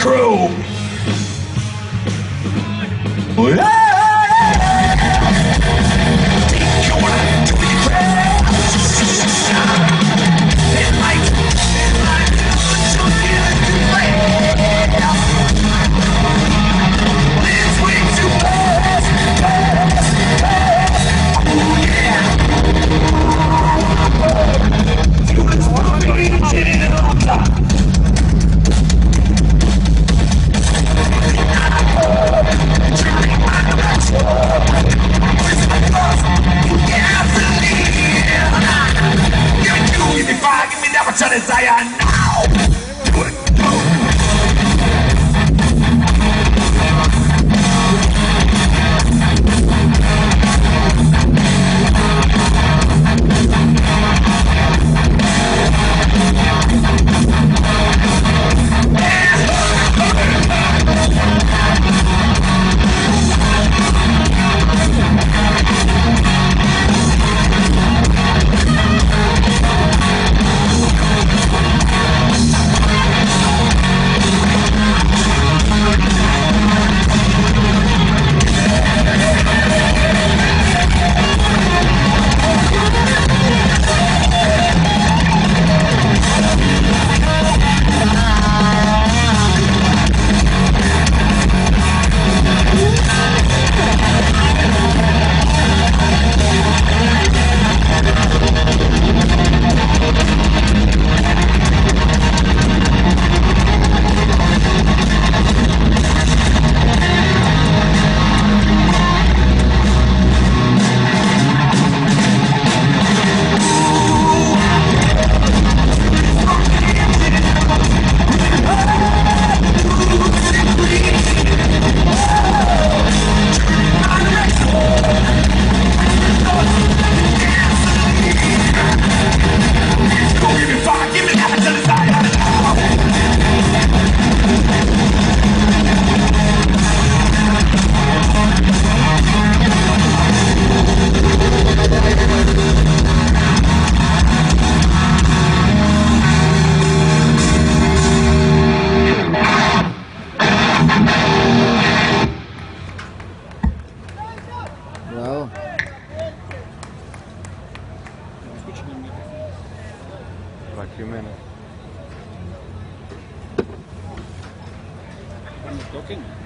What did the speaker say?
crew. That much desire now. Bravo. Like Jimenez. talking.